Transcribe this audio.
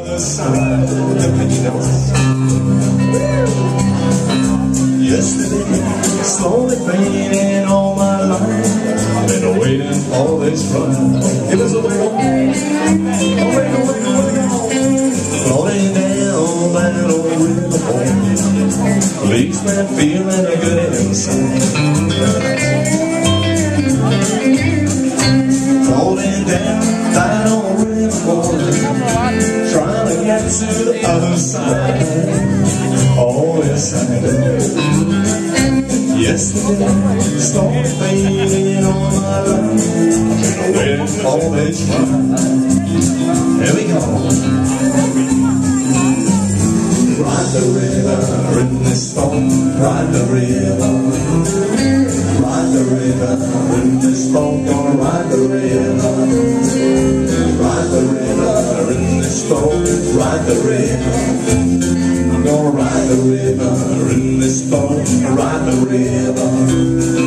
other side of the windows. Yesterday, slowly fading all my life. I've been waiting for this run. Give us a wiggle. A wiggle, down that old. Leaves me feeling good inside. Floating down to the other side. Oh, yes, I do. Yesterday, storm fading on my life. Waiting for this ride. Here we go. Ride the river in the storm. Ride the river. Ride the river the river. I'm gonna ride the river in this boat, ride the river.